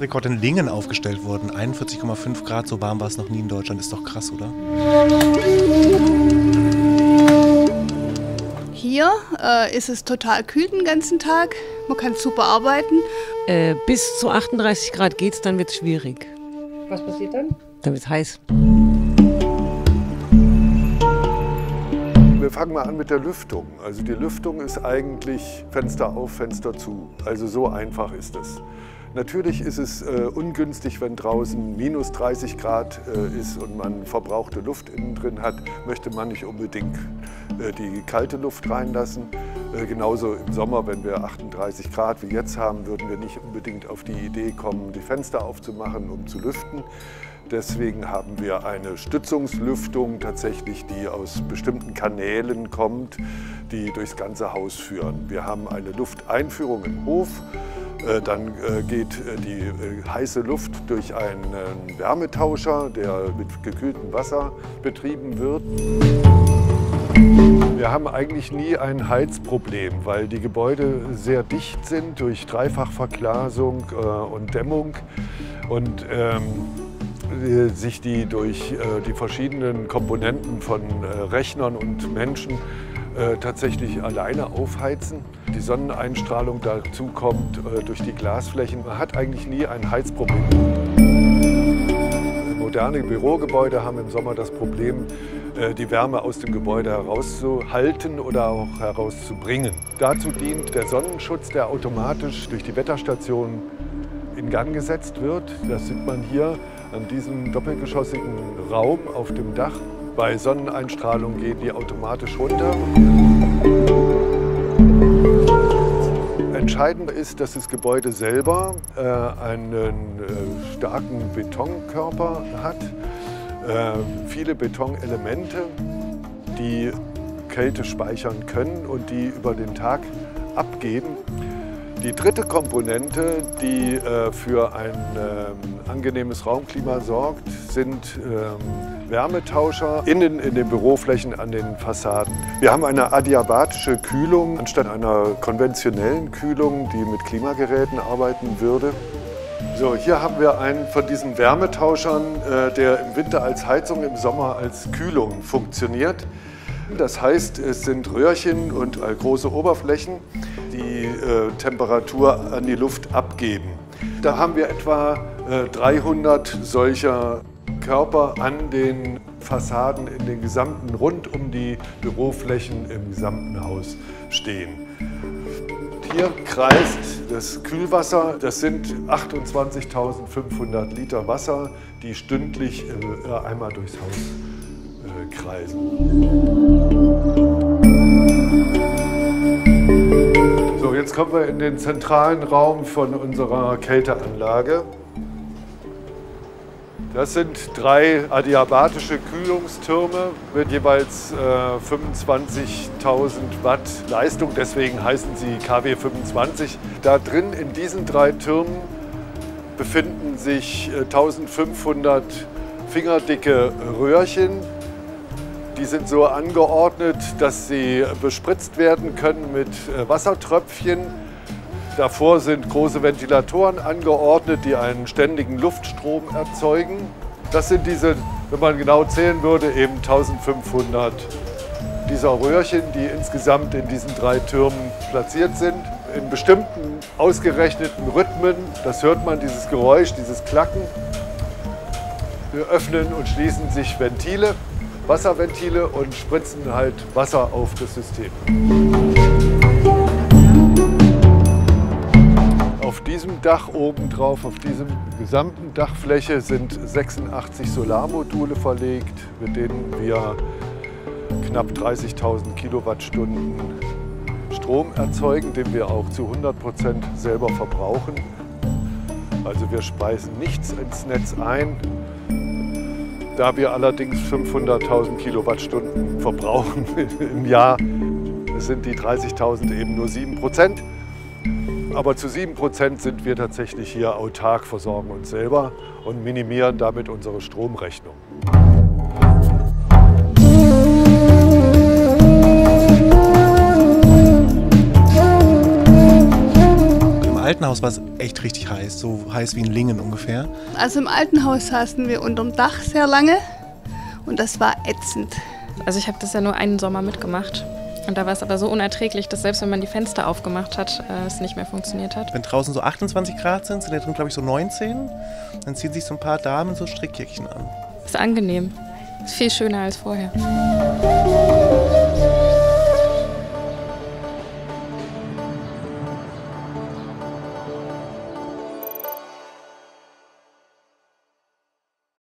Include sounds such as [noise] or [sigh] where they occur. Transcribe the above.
Hitzerekord in Lingen aufgestellt worden. 41,5 Grad, so warm war es noch nie in Deutschland. Ist doch krass, oder? Hier äh, ist es total kühl den ganzen Tag. Man kann super arbeiten. Äh, bis zu 38 Grad geht's, dann wird es schwierig. Was passiert dann? Dann wird es heiß. Wir fangen mal an mit der Lüftung. Also die Lüftung ist eigentlich Fenster auf, Fenster zu. Also so einfach ist es. Natürlich ist es äh, ungünstig, wenn draußen minus 30 Grad äh, ist und man verbrauchte Luft innen drin hat, möchte man nicht unbedingt äh, die kalte Luft reinlassen. Äh, genauso im Sommer, wenn wir 38 Grad wie jetzt haben, würden wir nicht unbedingt auf die Idee kommen, die Fenster aufzumachen, um zu lüften. Deswegen haben wir eine Stützungslüftung tatsächlich, die aus bestimmten Kanälen kommt, die durchs ganze Haus führen. Wir haben eine Lufteinführung im Hof. Äh, dann äh, geht äh, die heiße Luft durch einen Wärmetauscher, der mit gekühltem Wasser betrieben wird. Wir haben eigentlich nie ein Heizproblem, weil die Gebäude sehr dicht sind durch Dreifachverglasung und Dämmung. Und ähm, sich die durch die verschiedenen Komponenten von Rechnern und Menschen tatsächlich alleine aufheizen. Die Sonneneinstrahlung dazu kommt äh, durch die Glasflächen. Man hat eigentlich nie ein Heizproblem. Moderne Bürogebäude haben im Sommer das Problem, äh, die Wärme aus dem Gebäude herauszuhalten oder auch herauszubringen. Dazu dient der Sonnenschutz, der automatisch durch die Wetterstation in Gang gesetzt wird. Das sieht man hier an diesem doppelgeschossigen Raum auf dem Dach. Bei Sonneneinstrahlung gehen die automatisch runter. Entscheidend ist, dass das Gebäude selber äh, einen äh, starken Betonkörper hat, äh, viele Betonelemente, die Kälte speichern können und die über den Tag abgeben. Die dritte Komponente, die äh, für ein ähm, angenehmes Raumklima sorgt, sind ähm, Wärmetauscher innen in den Büroflächen an den Fassaden. Wir haben eine adiabatische Kühlung anstatt einer konventionellen Kühlung, die mit Klimageräten arbeiten würde. So, hier haben wir einen von diesen Wärmetauschern, äh, der im Winter als Heizung, im Sommer als Kühlung funktioniert. Das heißt, es sind Röhrchen und äh, große Oberflächen, die äh, Temperatur an die Luft abgeben. Da haben wir etwa 300 solcher Körper an den Fassaden in den gesamten, rund um die Büroflächen im gesamten Haus stehen. Hier kreist das Kühlwasser. Das sind 28.500 Liter Wasser, die stündlich äh, einmal durchs Haus äh, kreisen. So, jetzt kommen wir in den zentralen Raum von unserer Kälteanlage. Das sind drei adiabatische Kühlungstürme mit jeweils äh, 25.000 Watt Leistung, deswegen heißen sie KW 25. Da drin in diesen drei Türmen befinden sich äh, 1500 fingerdicke Röhrchen. Die sind so angeordnet, dass sie bespritzt werden können mit äh, Wassertröpfchen Davor sind große Ventilatoren angeordnet, die einen ständigen Luftstrom erzeugen. Das sind diese, wenn man genau zählen würde, eben 1500 dieser Röhrchen, die insgesamt in diesen drei Türmen platziert sind. In bestimmten ausgerechneten Rhythmen, das hört man, dieses Geräusch, dieses Klacken. Wir öffnen und schließen sich Ventile, Wasserventile und spritzen halt Wasser auf das System. Auf diesem Dach oben drauf, auf diesem gesamten Dachfläche sind 86 Solarmodule verlegt, mit denen wir knapp 30.000 Kilowattstunden Strom erzeugen, den wir auch zu 100 Prozent selber verbrauchen. Also wir speisen nichts ins Netz ein. Da wir allerdings 500.000 Kilowattstunden verbrauchen [laughs] im Jahr, sind die 30.000 eben nur 7 Prozent. Aber zu 7% sind wir tatsächlich hier autark, versorgen uns selber und minimieren damit unsere Stromrechnung. Im alten Haus war es echt richtig heiß, so heiß wie in Lingen ungefähr. Also im alten Haus saßen wir unterm Dach sehr lange und das war ätzend. Also ich habe das ja nur einen Sommer mitgemacht. Und da war es aber so unerträglich, dass selbst wenn man die Fenster aufgemacht hat, äh, es nicht mehr funktioniert hat. Wenn draußen so 28 Grad sind, sind da drin glaube ich so 19, dann ziehen sich so ein paar Damen so Strickjäckchen an. Ist angenehm. Ist viel schöner als vorher.